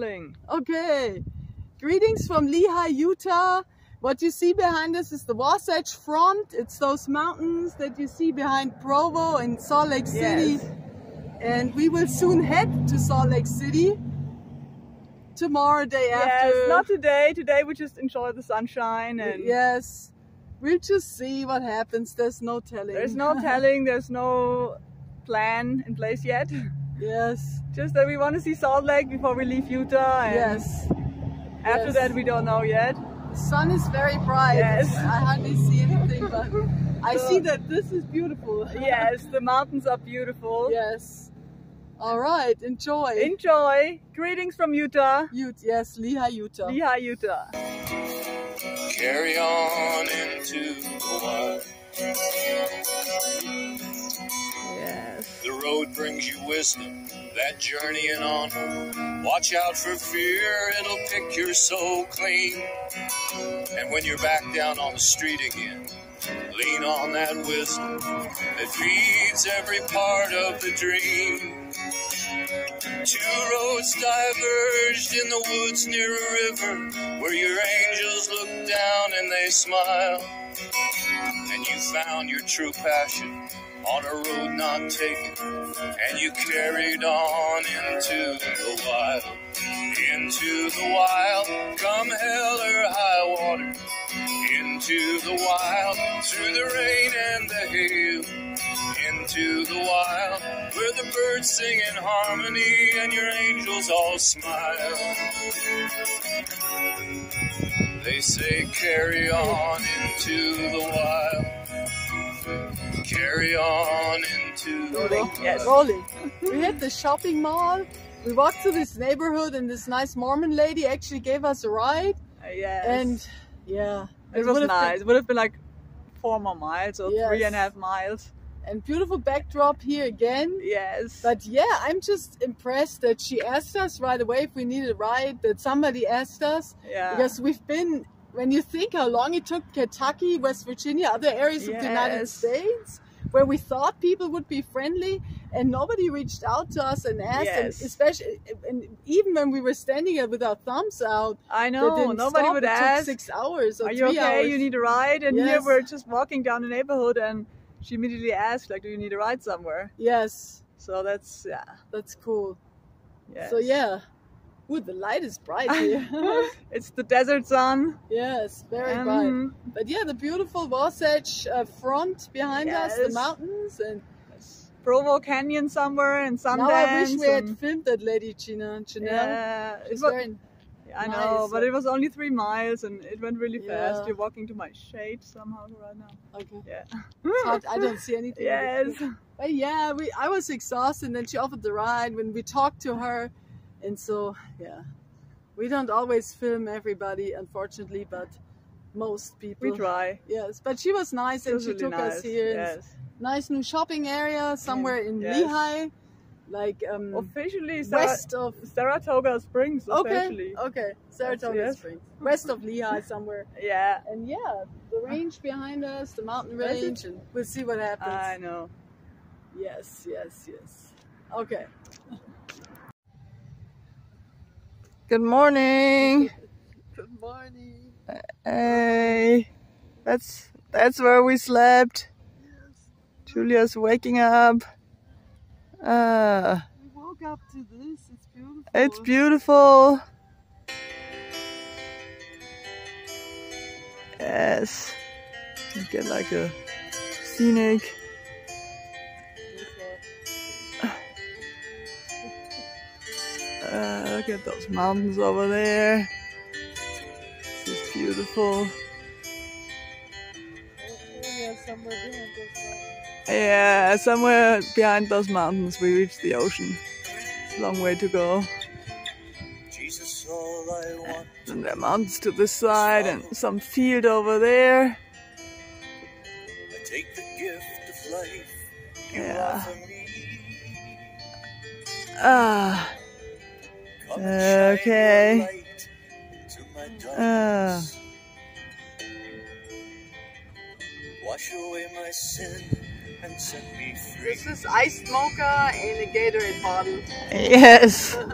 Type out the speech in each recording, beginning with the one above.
rolling. Okay. Greetings from Lehi, Utah. What you see behind us is the Wasatch Front. It's those mountains that you see behind Provo and Salt Lake City. Yes. And we will soon head to Salt Lake City. Tomorrow, day Yes, after. not today. Today we just enjoy the sunshine and Yes. We'll just see what happens. There's no telling. there's no telling, there's no plan in place yet. Yes. Just that we want to see Salt Lake before we leave Utah. And Yes. After yes. that we don't know yet. The sun is very bright. Yes. I hardly see anything, but I So- see that this is beautiful. Yes, the mountains are beautiful. Yes. All right. Enjoy. Enjoy. Greetings from Utah. Ute, yes, Lehi, Utah. Lehi, Utah. Carry on into the wild. Yes. The road brings you wisdom, that journeying on. Watch out for fear, it'll pick your soul clean. And when you're back down on the street again, lean on that wisdom that feeds every part of the dream. Two roads diverged in the woods near a river where your angels look down and they smile. And you found your true passion on a road not taken, and you carried on into the wild. Into the wild, come hell or high water. Into the wild, through the rain and the hail. Into the wild, where the birds sing in harmony and your angels all smile. They say, carry on into the wild. Carry on into the Rolling. Yes. Rolling. we hit the shopping mall. We walked through this neighborhood, and this nice Mormon lady actually gave us a ride. Uh, yes. And yeah, it was would have nice. been- It would have been like four more miles or three and a Yes. half miles. and beautiful backdrop here again. Yes. But yeah, I'm just impressed that she asked us right away if we needed a ride, that somebody asked us. yeah. Because we've been, when you think how long it took Kentucky, West Virginia, other areas of the United States, where we thought people would be friendly, and nobody reached out to us and asked, Yes. and especially, and even when we were standing there with our thumbs out, I know. Nobody stop. would it took ask. six hours or Are you okay? hours. You need a ride? And here we're just walking down the neighborhood and she immediately asked, like, do you need a ride somewhere? yes, So that's, yeah. that's cool. Yes. So yeah, ooh, the light is bright here. it's the desert sun. yes, very bright. Mhm. But yeah, the beautiful Wasatch uh, front behind us, the mountains, and Provo Canyon somewhere and Sundance. now I wish we had filmed that lady Gina. Janelle. yeah, it She's was, very, I know, nice, but uh, it was only three miles and it went really fast. You're walking to my shade somehow right now. okay. Yeah. Hard, I don't see anything. Yes. But yeah, we I was exhausted, and then she offered the ride when we talked to her, and so yeah, we don't always film everybody, unfortunately, but most people. We try. Yes, but she was nice, It and was she really took nice. us here. Yes. Nice new shopping area somewhere in Yes. Lehi, like um, Officially, Sara- west of Saratoga Springs. Okay, Officially. okay, Saratoga yes. Springs, west of Lehi somewhere. Yeah. And yeah, the range behind us, the mountain range, and we'll see what happens. I know. yes, yes, yes. Okay. Good morning. Good morning. Hey. That's that's where we slept. Yes. Julia's waking up. Uh, We woke up to this. It's beautiful. it's beautiful. Yes. You get like a scenic. Uh, look at those mountains over there. This is beautiful. Yeah, somewhere behind us. Yeah, somewhere behind those mountains we reach the ocean. It's a long way to go. Jesus, all I want. And there are mountains to this side and some field over there. I take the gift of life Yeah. Ah, Come and shine Okay. your light into my Ah. Wash away my sin and set me free. This is iced mocha in a Gatorade bottle. yes.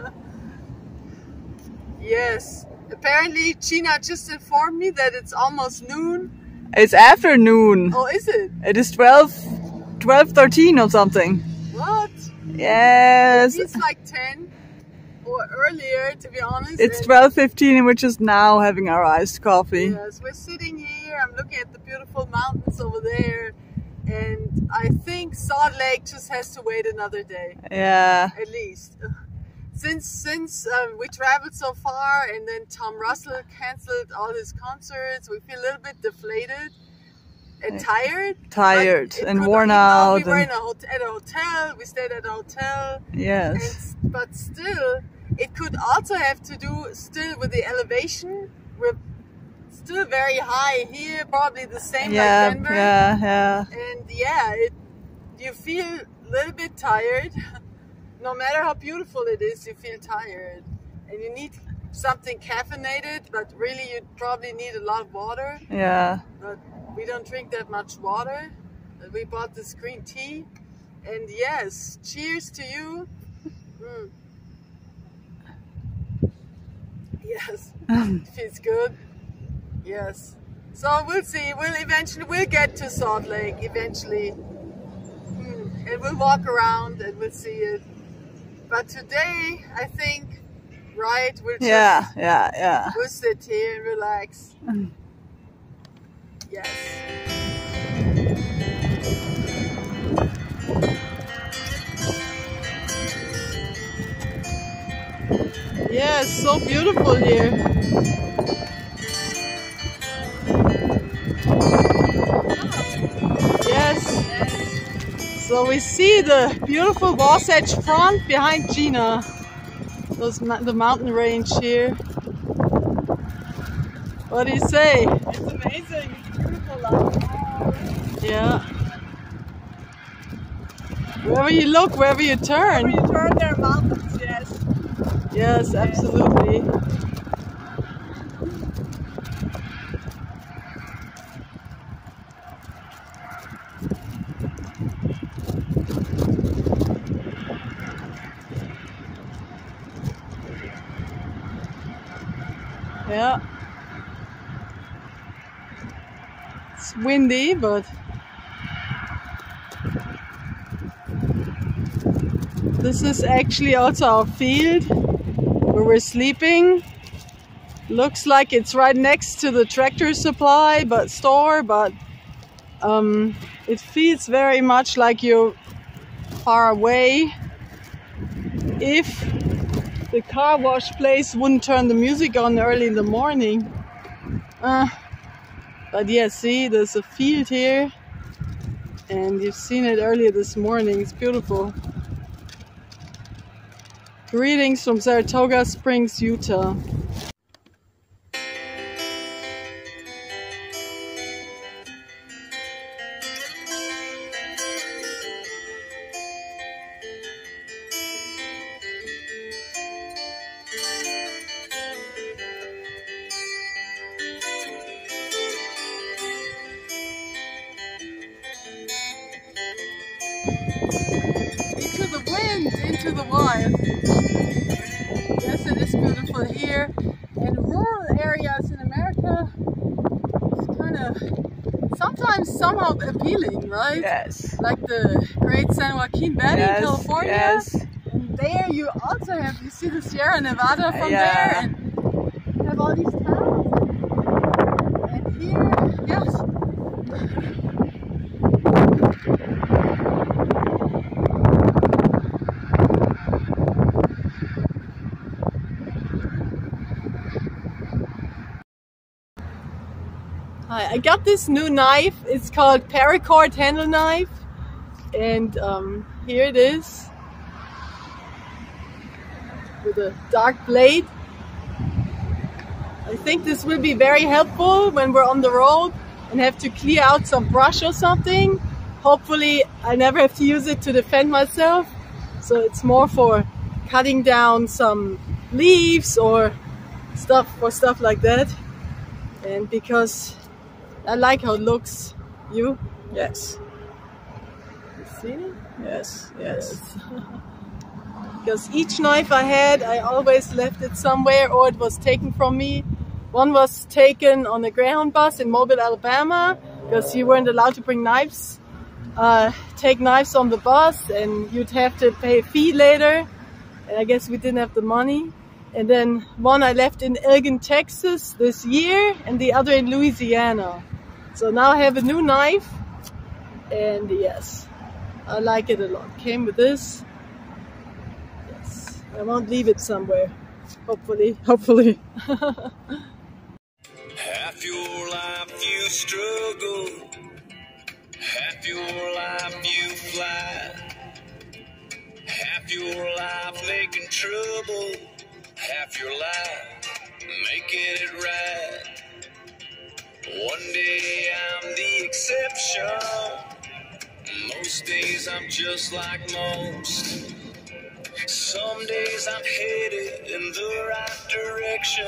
Yes. Apparently, Gina just informed me that it's almost noon. It's afternoon. Oh, is it? It is 12, 12 13 or something. What? Yes. It's like 10 or earlier, to be honest. It's 12.15 and we're just now having our iced coffee. Yes, we're sitting here. I'm looking at the beautiful mountains over there. And I think Salt Lake just has to wait another day, Yeah. at least. Since since um, we traveled so far, and then Tom Russell canceled all his concerts, we feel a little bit deflated and tired. Tired and worn out. We were in a hot- at a hotel. We stayed at a hotel. Yes. And, but still, it could also have to do still with the elevation. We're still very high here, probably the same Yeah, like Denver. yeah, yeah. And yeah, it, you feel a little bit tired. no matter how beautiful it is, you feel tired. And you need something caffeinated, but really you probably need a lot of water. Yeah. But we don't drink that much water. We bought this green tea. And yes, cheers to you. Mm. Yes, it feels good. Yes. So we'll see. We'll eventually we'll get to Salt Lake eventually, Mm. and we'll walk around and we'll see it. But today, I think, right? We'll just, Yeah, yeah, yeah. We'll sit here and relax. Yes. Yes, so beautiful here. Yes. So we see the beautiful Wasatch Front behind Gina. Those the mountain range here. What do you say? It's amazing. It's beautiful out Yeah. Wherever you look, wherever you turn. you turn there are mountains, yes. Yes, absolutely. Yeah. It's windy, but this is actually also our field where we're sleeping. Looks like it's right next to the tractor supply but store, but um, it feels very much like you're far away. If the car wash place wouldn't turn the music on early in the morning. Uh, but yeah, see, there's a field here, and you've seen it earlier this morning. It's beautiful. Greetings from Saratoga Springs, Utah. Sometimes somehow appealing, right? Yes. Like the Great San Joaquin Valley yes. in California. Yes. And there you also have, you see the Sierra Nevada from Yeah. there, and have all these I got this new knife. It's called Paracord handle knife. And um, here it is with a dark blade. I think this will be very helpful when we're on the road and have to clear out some brush or something. Hopefully I never have to use it to defend myself. So it's more for cutting down some leaves or stuff for stuff like that. And because I like how it looks. You? Yes. You see it? Yes. Yes. because each knife I had, I always left it somewhere or it was taken from me. One was taken on the Greyhound bus in Mobile, Alabama, because you weren't allowed to bring knives, uh, take knives on the bus, and you'd have to pay a fee later. And I guess we didn't have the money. And then one I left in Elgin, Texas this year, and the other in Louisiana. So now I have a new knife, and yes, I like it a lot. Came with this. Yes, I won't leave it somewhere. Hopefully, hopefully. Half your life you struggle, half your life you fly, half your life making trouble, half your life making it right. One day I'm the exception, most days I'm just like most. Some days I'm headed in the right direction,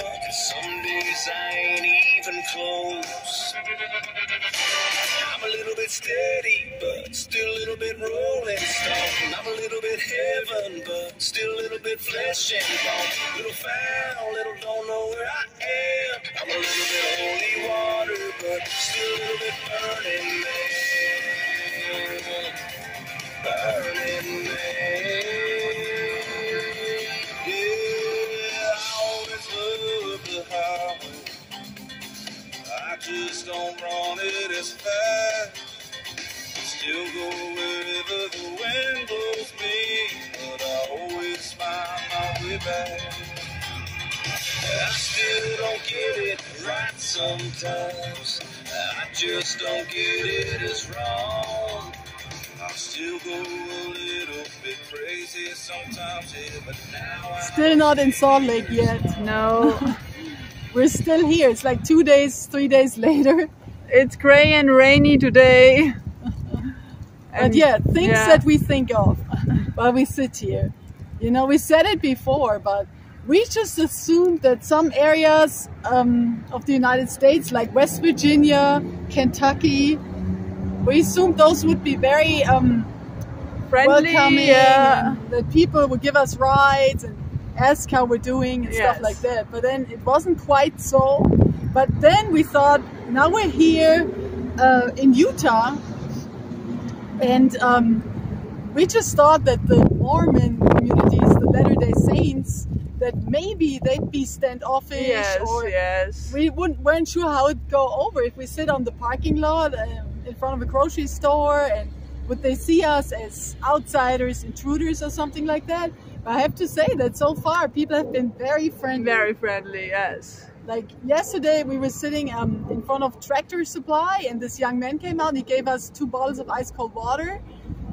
some days I ain't even close. I'm a little bit steady, but still a little bit rolling stone. I'm a little bit heaven, but still a little bit flesh and bone. Little foul, little don't know where I am. I'm a little bit holy water, but still a little bit burning man. Burning man. Just don't run it as fast. Still go wherever the wind blows me, but I always find my way back. I still don't get it right sometimes. I just don't get it as wrong. I still go a little bit crazy sometimes, yeah, but now I Still not in Salt Lake yet. No, We're still here. It's like two days, three days later. it's gray and rainy today. But yeah, things yeah. that we think of while we sit here. You know, we said it before, but we just assumed that some areas um, of the United States, like West Virginia, Kentucky, we assumed those would be very um, friendly. welcoming, Yeah. and that people would give us rides and ask how we're doing and stuff like that. But then it wasn't quite so. But then we thought, now we're here uh, in Utah, and um, we just thought that the Mormon communities, the Latter Day Saints, that maybe they'd be standoffish Yes, or yes. we wouldn't, weren't sure how it'd go over if we sit on the parking lot um, in front of a grocery store and would they see us as outsiders, intruders or something like that. I have to say that so far people have been very friendly. Very friendly, yes. Like yesterday we were sitting um, in front of Tractor Supply and this young man came out and he gave us two bottles of ice cold water.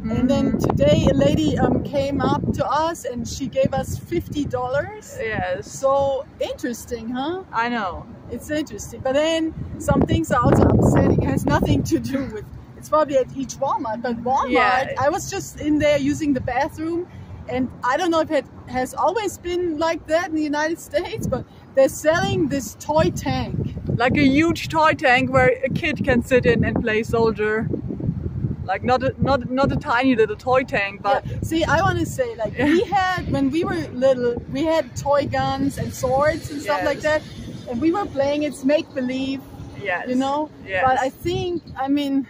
And then today a lady um, came up to us and she gave us $50. Yes. So interesting, huh? I know. It's interesting. But then some things are also upsetting. It has nothing to do with, it's probably at each Walmart, but Walmart, Yeah. I was just in there using the bathroom and I don't know if it has always been like that in the United States, but they're selling this toy tank. Like a huge toy tank where a kid can sit in and play soldier. Like not a not not a tiny little toy tank, but Yeah. See, I want to say, like, we had, when we were little, we had toy guns and swords and stuff like that. And we were playing it's make believe, yes. you know? Yes. But I think, I mean,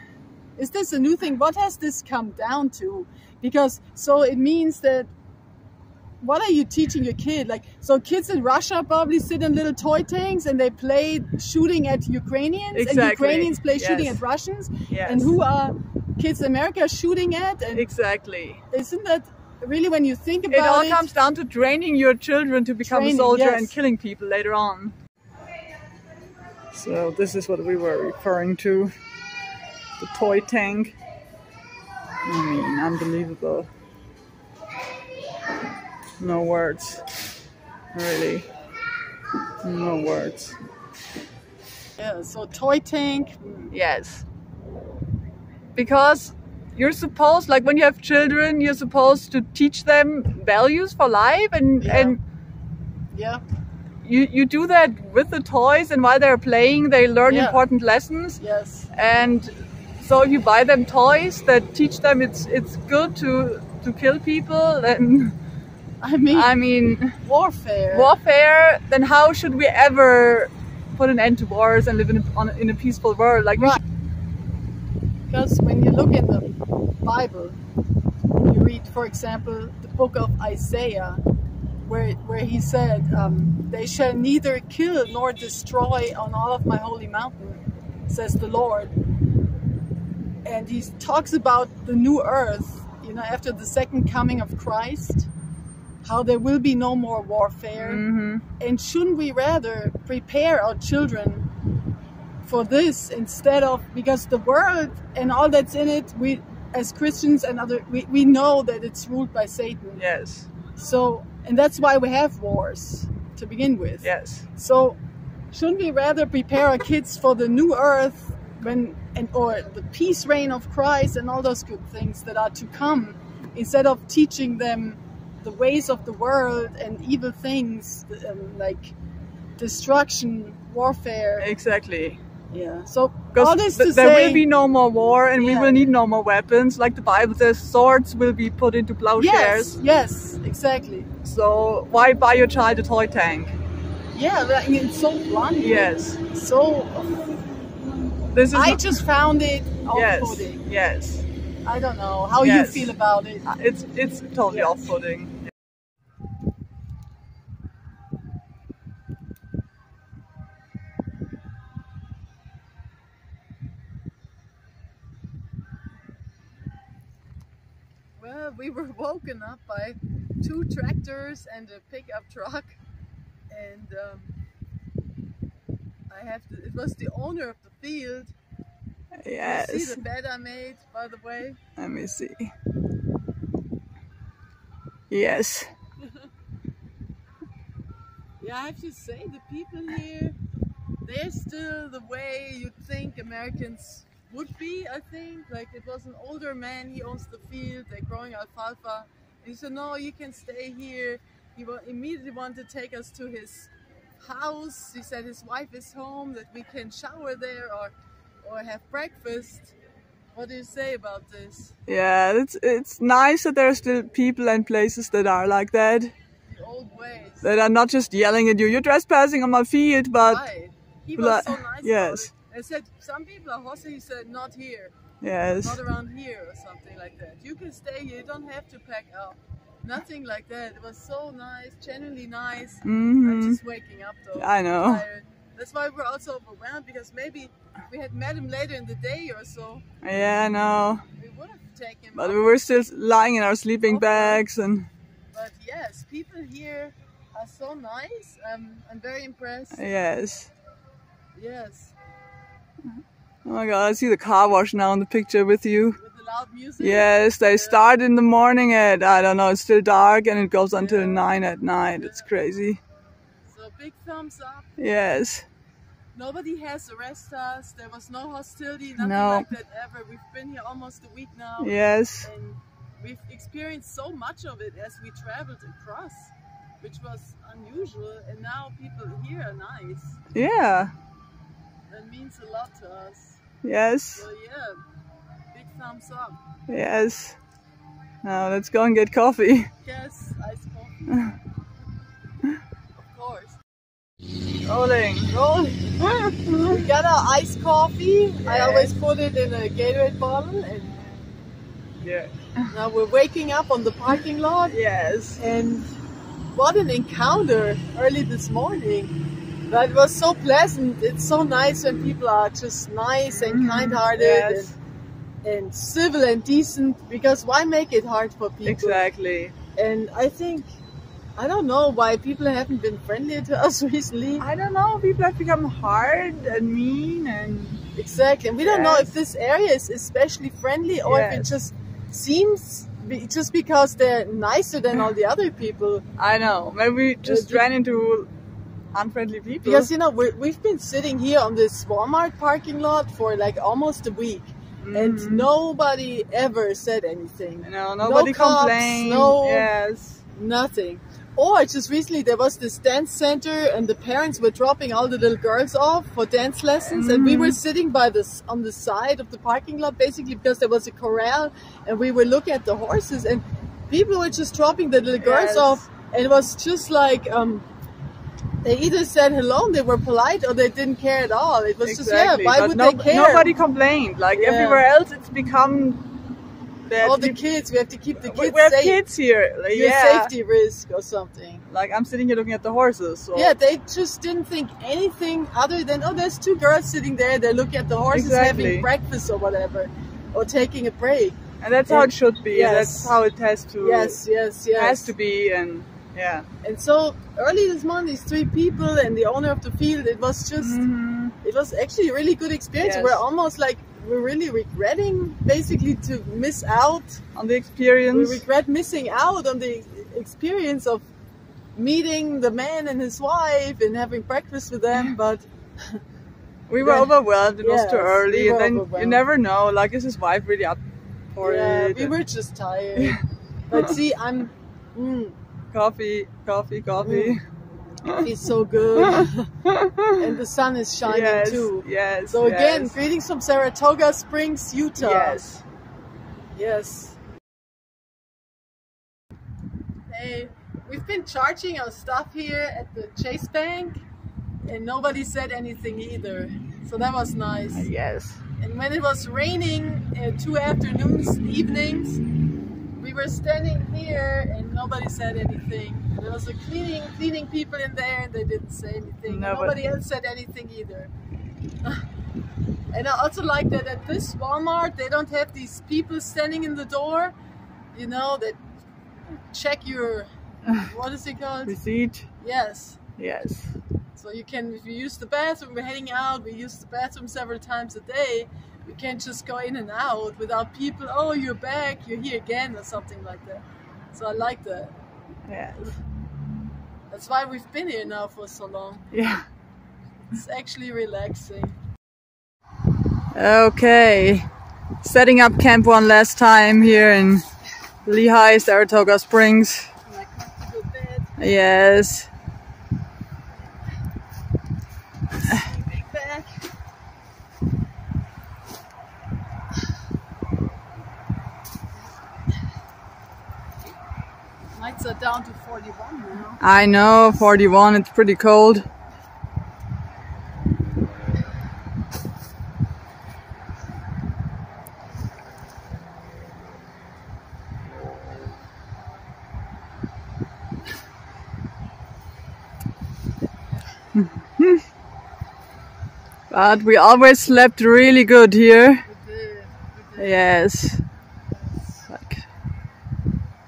is this a new thing? What has this come down to? Because, so it means that, what are you teaching your kid? Like, so kids in Russia probably sit in little toy tanks and they play shooting at Ukrainians, and Ukrainians play shooting at Russians. Yes. And who are kids in America shooting at? And exactly. isn't that really when you think about It It all it? comes down to training your children to become Training, a soldier yes. and killing people later on. So this is what we were referring to. The toy tank. I mean, unbelievable. No words. Really. No words. yeah, so toy tank. Yes. Because you're supposed like when you have children, you're supposed to teach them values for life and Yeah. and Yeah, you, you do that with the toys and while they're playing they learn Yeah. important lessons yes, and so you buy them toys that teach them it's it's good to to kill people then I mean, I mean, warfare. warfare, then how should we ever put an end to wars and live in a, on, in a peaceful world? Like, Right. Because when you look in the Bible, you read, for example, the book of Isaiah, where where he said, um, "They shall neither kill nor destroy on all of my holy mountain," says the Lord. And he talks about the new earth, you know, after the second coming of Christ, how there will be no more warfare. Mhm. And shouldn't we rather prepare our children for this instead of because the world and all that's in it, we as Christians and other we, we know that it's ruled by Satan. yes, So and that's why we have wars to begin with. yes, So shouldn't we rather prepare our kids for the new earth when and or the peace reign of Christ and all those good things that are to come instead of teaching them the ways of the world and evil things um, like destruction, warfare. exactly. Yeah. So all this th- there say, will be no more war and we will need no more weapons. Like the Bible says, swords will be put into plowshares. yes, yes, exactly. So why buy your child a toy tank? Yeah, I mean, it's so blunt. Yes. So This is I just found it yes, off-putting. yes. yes. I don't know how Yes. you feel about it. Uh, It's it's totally Yes. off-putting. Well, we were woken up by two tractors and a pickup truck, and um, I have to. It was the owner of the field. You see Yes. the bed I made, by the way. Let me see. Yes. Yeah, I have to say the people here, they're still the way you'd think Americans would be. I think like it was an older man. He owns the field. They're growing alfalfa. And he said, "No, you can stay here." He immediately wanted to take us to his house. He said his wife is home, that we can shower there or or have breakfast. What do you say about this? Yeah, it's it's nice that there are still people and places that are like that. The old ways. That are not just yelling at you, you're trespassing on my field, but right. He was so nice yes. I said, some people are hostile. He said, not here. yes. not around here or something like that. You can stay here, you don't have to pack up. Nothing like that. It was so nice, genuinely nice. I'm hmm just waking up though. I know. Tired. That's why we're also overwhelmed because maybe we had met him later in the day or so, Yeah, I know. we would have taken him. But we were still lying in our sleeping Okay. bags and But yes, people here are so nice. Um, I'm very impressed. yes. Yes, Oh my god, I see the car wash now in the picture with you. Loud music. Yes, they start in the morning at I don't know, it's still dark and it goes until Yeah. nine at night. It's crazy. So big thumbs up. Yes. Nobody has arrested us. There was no hostility, nothing No. like that ever. We've been here almost a week now. Yes. And we've experienced so much of it as we traveled across, which was unusual. And now people here are nice. Yeah. That means a lot to us. Yes. So yeah, thumbs up. Yes. Now let's go and get coffee. Yes, iced coffee. of course. Rolling. rolling. We got our iced coffee. I always put it in a Gatorade bottle. And Yeah. now we're waking up on the parking lot. Yes. and what an encounter early this morning. That was so pleasant. It's so nice when people are just nice and mm-hmm. kind-hearted Yes. And, civil and decent. Because why make it hard for people? Exactly. And I think I don't know why people haven't been friendly to us recently. I don't know. People have become hard and mean and Exactly. And we don't know if this area is especially friendly or if it just seems be- just because they're nicer than all the other people. I know. Maybe we just Uh, ran into unfriendly people. Because you know we we've been sitting here on this Walmart parking lot for like almost a week, and Mhm. nobody ever said anything. No, nobody cops, complained. no- Yes. Nothing. Or just recently there was this dance center, and the parents were dropping all the little girls off for dance lessons, and we were sitting by this on the side of the parking lot basically because there was a corral, and we were looking at the horses, and people were just dropping the little girls Yes. off and it was just like um, they either said hello, and they were polite, or they didn't care at all. It was exactly. just yeah. Why but would no- they care? Nobody complained. Like Yeah. everywhere else, it's become that All the kids, we have to keep the kids we have safe. kids here. Like, You're yeah. safety risk or something. Like I'm sitting here looking at the horses. So. Yeah, they just didn't think anything other than oh, there's two girls sitting there. They look at the horses Exactly. having breakfast or whatever, or taking a break. and that's how it should be. Yes. That's how it has to. Yes, yes, yes. Has to be, and yeah. And so early this morning, these three people and the owner of the field, it was just, Mhm. it was actually a really good experience. Yes. We're almost like we're really regretting basically to miss out. On the experience. We regret missing out on the experience of meeting the man and his wife and having breakfast with them. But We were Yeah. overwhelmed. It was too early, we and then you never know. Like, is his wife really up for yeah, it? we were just tired. but see, I'm. Mm, coffee, coffee, coffee. it's so good, and the sun is shining yes, too. yes. So again, yes. greetings from Saratoga Springs, Utah. yes. Yes. Hey, we've been charging our stuff here at the Chase Bank, and nobody said anything either. So that was nice. Yes. And when it was raining uh, two afternoons, evenings, we were standing here and nobody said anything. There was a cleaning cleaning people in there and they didn't say anything. No, but- nobody else said anything either. and I also like that at this Walmart they don't have these people standing in the door, you know, that check your what is it called? Receipt. Yes. Yes. So you can, if you use the bathroom, we're heading out, we use the bathroom several times a day. We can't just go in and out without people, oh, you're back, you're here again, or something like that. So I like that. Yeah. That's why we've been here now for so long. Yeah. It's actually relaxing. Okay. Setting up camp one last time here in Lehi, Saratoga Springs. Yes. big back. Nights are down to 41 now. I know, 41, it's pretty cold. But we always slept really good here. Yes.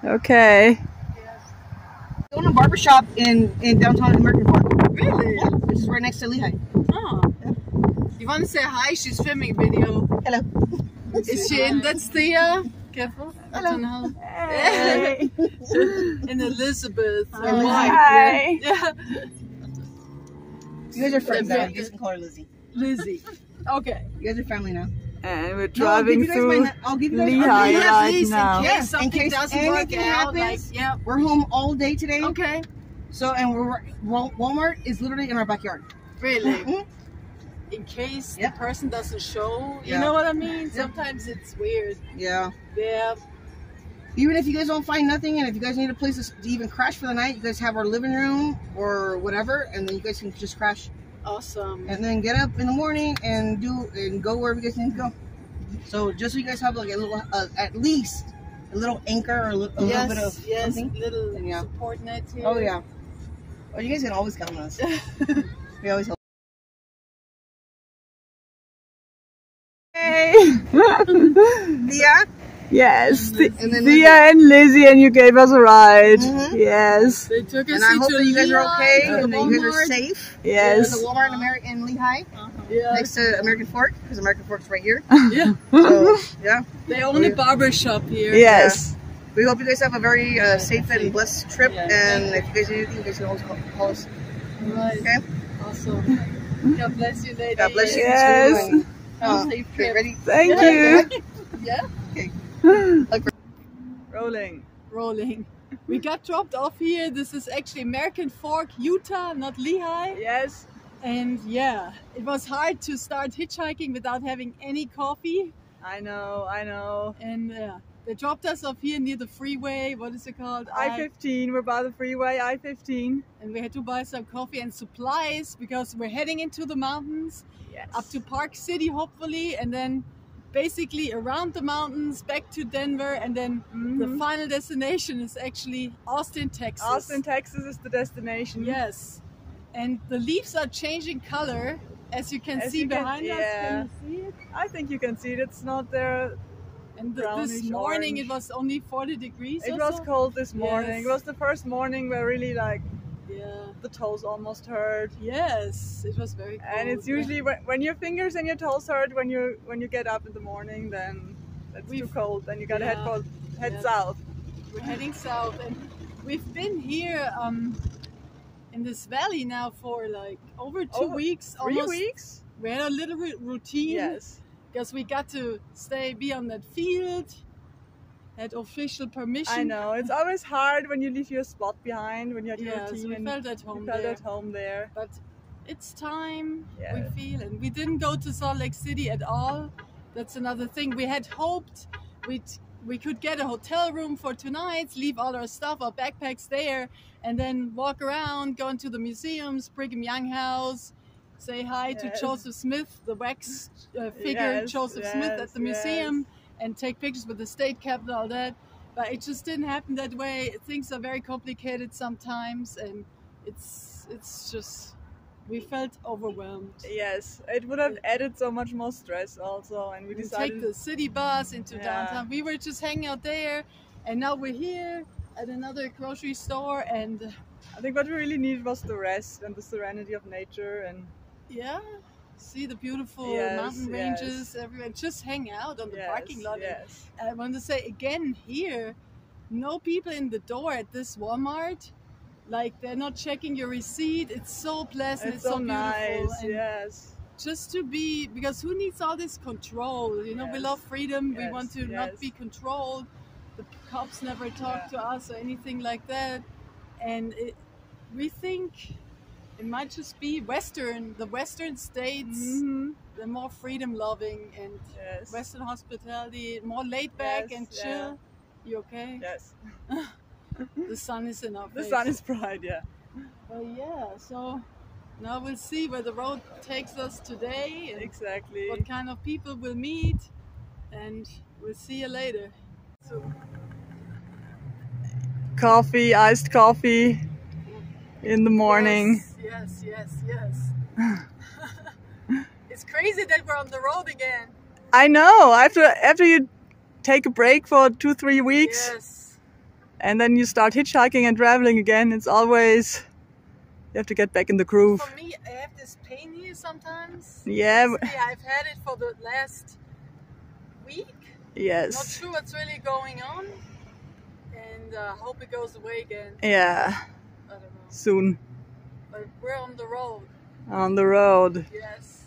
Okay. To a barber shop in, in downtown American Fork. Really? Yeah, which is right next to Lehi. Oh. You want to say hi? She's filming video. Hello. Is she in? That's Thea. Careful. I don't know. Hey. and Elizabeth. Hi. Oh, Hi. Yeah. You guys are friends now. You guys can call her Lizzie. Lizzie. Okay. You guys are family now. And we're No, I'll give driving you guys through. my, I'll give you guys Lehi. our- Yes, right please, now. in Yeah, in case something case doesn't work anything out. Like, happens. yeah. We're home all day today. Okay. So, and we're Walmart is literally in our backyard. Really. Mhm. In case Yeah. the person doesn't show. You Yeah. know what I mean? Sometimes it's weird. Yeah. Yeah. Even if you guys don't find nothing, and if you guys need a place to even crash for the night, you guys have our living room or whatever, and then you guys can just crash Awesome. and then get up in the morning and do and go wherever you guys need to go. So just so you guys have like a little, uh, at least a little anchor or a little, a yes. little bit of yes. something. Little Yeah. support net here. Oh yeah. Oh, you guys can always count on us. we always help. Hey. Yeah. Yes. Th- And then Thea and Lizzie, and you gave us a ride. Mhm. Yes. They took us And I hope into that you guys are okay to and that you guys are Walmart. safe. Yes. There's a Walmart in, Ameri- in Lehi Yeah. next to American Fork because American Fork's right here. yeah. So yeah, They own a barber shop here. Yes. we hope you guys have a very uh, safe and blessed trip. Yeah. And if you guys need anything, you guys can always call, call us. Right. Okay. Awesome. God bless you, lady. God bless you. Yes. too, and, Have a uh, safe okay, trip. ready? Thank Yeah. you. Yeah. Rolling. Rolling. We got dropped off here. This is actually American Fork, Utah, not Lehi. Yes. And yeah, it was hard to start hitchhiking without having any coffee. I know. I know. And uh, they dropped us off here near the freeway. What is it called? I-15. We're by the freeway, I-15. and we had to buy some coffee and supplies because we're heading into the mountains Yes. up to Park City, hopefully, and then basically around the mountains back to Denver, and then the Mhm. final destination is actually Austin, Texas. Austin, Texas is the destination. Yes, and the leaves are changing color, as you can As see you can- behind us. yeah. Can you see it? I think you can see it. It's not there. And th- Brownish this morning orange. it was only 40 degrees. It was so. cold this morning. Yes. It was the first morning where really like Yeah. the toes almost hurt. Yes, it was very cold. And it's yeah. usually when, when your fingers and your toes hurt when you when you get up in the morning, then that's We've- cold. Then you gotta head yeah, for, head yeah. south. we're heading south and we've been here um in this valley now for like over two Over weeks Three almost weeks? we had a little routine Yes. because we got to stay be on that field had official permission. I know. It's always hard when you leave your spot behind when you have your yeah so we and felt at home felt there. at home there. but it's time Yeah. we feel and we didn't go to salt lake city at all. That's another thing. We had hoped we'd we could get a hotel room for two nights leave all our stuff our backpacks there and then walk around go into the museums brigham young house say hi to joseph smith the wax uh, figure Yes, joseph smith at yes, the museum and take pictures with the state capitol all that but it just didn't happen that way things are very complicated sometimes and it's it's just we felt overwhelmed Yes, it would have added so much more stress also, and we we decided. take the city bus into Yeah. downtown we were just hanging out there and now we're here at another grocery store and I think what we really needed was the rest and the serenity of nature, and yeah see the beautiful Yes, mountain yes. ranges everywhere just hang out on the yes, parking lot Yes. And I want to say again here, no people in the door at this Walmart. Like they're not checking your receipt. It's so pleasant. it's, It's, so, beautiful. nice. And Yes, just to be because who needs all this control? You know, we love freedom. we want to yes. not be controlled. The cops never talk Yeah. to us or anything like that. And it, we think it might just be Western. The Western states, hmm they're more freedom loving and yes, Western hospitality, more laid back Yes, and yeah. chill. You okay? yes. The sun is in our The sun is bright. Yeah. But yeah, so now we'll see where the road takes us today and Exactly. what kind of people we'll meet, and we'll see you later. Coffee, iced coffee, in the morning. Yes, yes, yes, yes. it's crazy that we're on the road again. I know. After after you take a break for two three weeks, Yes. and then you start hitchhiking and traveling again, it's always you have to get back in the groove. For me, I have this pain here sometimes. Yeah. Yeah, I've had it for the last week. Yes. Not sure what's really going on, and uh, hope it goes away again. Yeah. I don't know. Soon But we're on the road. on the road. Yes.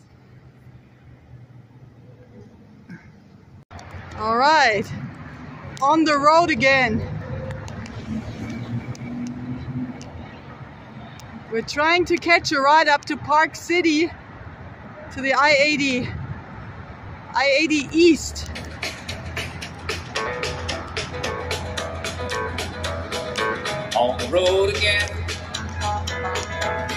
All right. On the road again. We're trying to catch a ride up to Park City to the I-80 I-80 East. on the road again.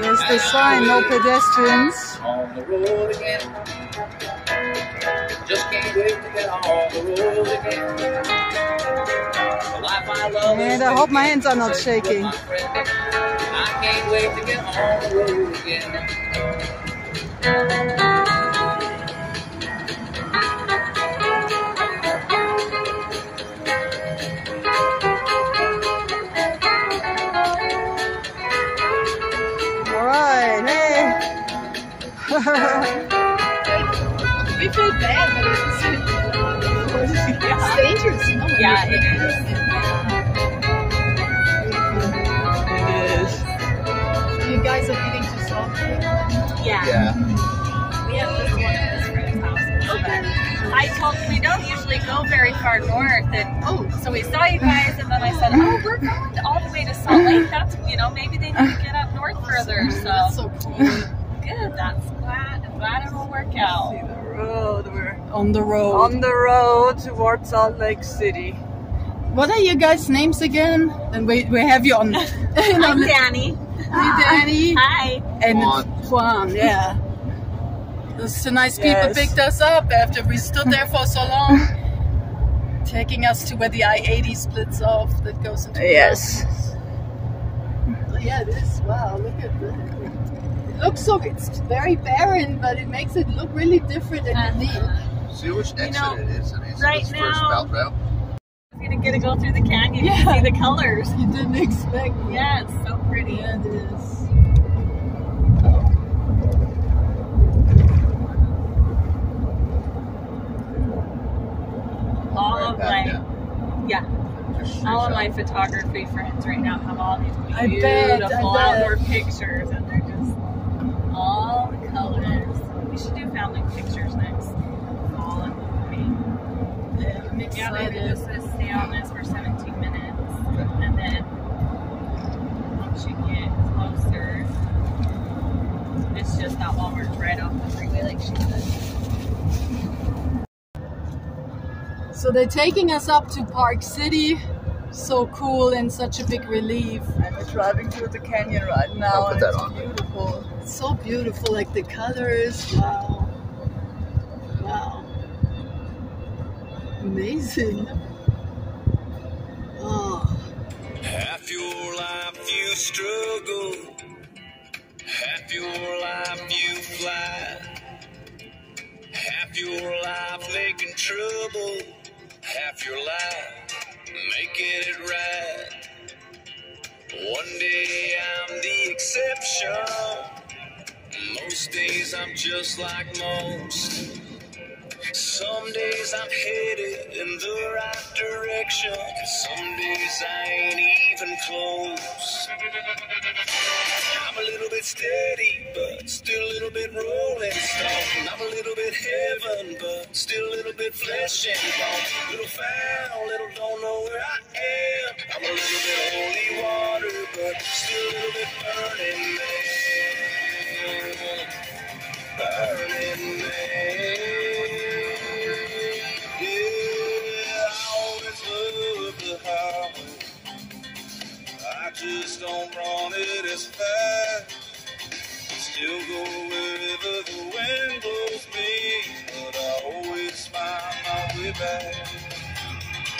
There's the sign, no pedestrians. On the road again. Just can't wait to get on the road again. And I hope my hands are not shaking. I can't wait to get on the road again. we feel bad, but it's, it's dangerous, you know? Yeah, it is. It is. You guys are eating too soft. Yeah. Yeah. We have this one in this friend's house. Okay. I told we don't usually go very far north, and oh, so we saw you guys, and then I said, oh, we're going all the way to Salt Lake. That's you know maybe they need to get up north further. So. That's so cool good. That's glad. It'll work out. See the road. We're On the road. on the road towards Salt Lake City. what are your guys' names again? And we, we have you on. I'm Danny. Hi, Danny. Hi. And Juan. Juan, yeah. Those nice people Yes. picked us up after we stood there for so long. Taking us to where the I 80 splits off that goes into Yes. mountains. Oh, yeah, it is. Wow, look at that. It looks so, it's very barren, but it makes it look really different and unique. See which exit know, it is. I mean, right it's first now- belt route. You're gonna get to go through the canyon Yeah. and see the colors. You didn't expect. Yeah, it's so pretty. Yeah, it is. All Right of my down. yeah, all of my photography friends right now have all these I beautiful bet, I bet. outdoor pictures, and they're We should do family pictures next fall and movie. Yeah, maybe just stay on this for 17 minutes, and then once you get closer, it's just that Walmart's right off the freeway, like she said. So they're taking us up to Park City. So cool and such a big relief. And we're driving through the canyon right now. Put and that it's on. beautiful. It's so beautiful, like the colors. Wow. Wow. Amazing. Oh, Half your life you struggle, half your life you fly, half your life making trouble, half your life making it right. One day I'm the exception, most days I'm just like most. Some days I'm headed in the right direction, some days I ain't even close. I'm a little bit steady, but still a little bit rolling stone. I'm a little bit heaven, but still a little bit flesh and bone. Little foul, little don't know where I am. I'm a little bit holy water, but still a little bit burning man. Burning man. Yeah, I always love the highway. I just don't run it as fast. Still go wherever the wind blows me, but I always find my way back.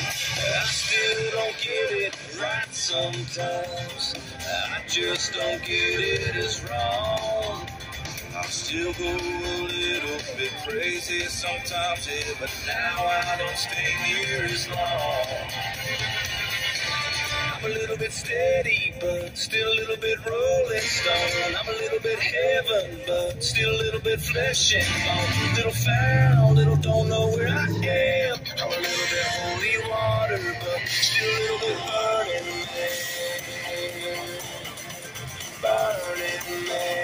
I still don't get it right sometimes. I just don't get it as wrong. I still go a little bit crazy sometimes, yeah, but now I don't stay near as long. I'm a little bit steady, but still a little bit rolling stone. I'm a little bit heaven, but still a little bit flesh and bone. Little foul, little don't know where I am. I'm a little bit holy water, but still a little bit burning man. Burning man.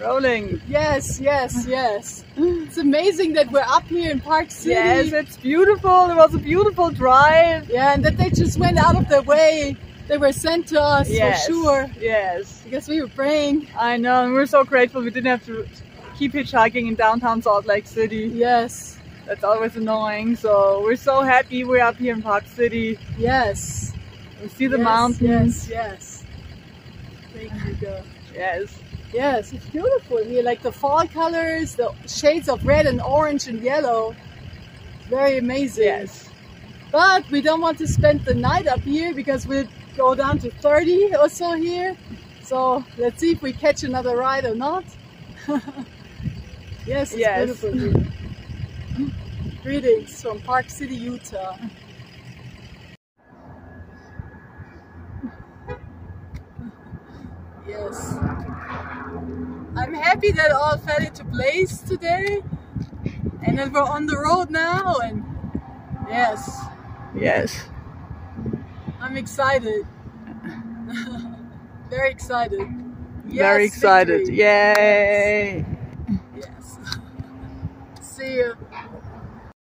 Rolling. yes, yes, yes. It's amazing that we're up here in Park City. Yes, it's beautiful. It was a beautiful drive. Yeah, and that they just went out of their way. They were sent to us Yes. for sure. Yes. Because we were praying. I know, and we're so grateful we didn't have to keep hitchhiking in downtown Salt Lake City. Yes, That's always annoying. So we're so happy we're up here in Park City. yes. We see the yes, mountains. Yes, yes. Thank you, God. Yes. Yes, it's beautiful here. Like the fall colors, the shades of red and orange and yellow. Very amazing. Yes. But we don't want to spend the night up here because we'll go down to 30 or so here. So let's see if we catch another ride or not. yes, it's Yes. beautiful. Greetings from Park City, Utah. Yes. I'm happy that all fell into place today. And that we're on the road now and yes, Yes. I'm excited. Very excited. Very excited. victory. Yay. Yes. See you.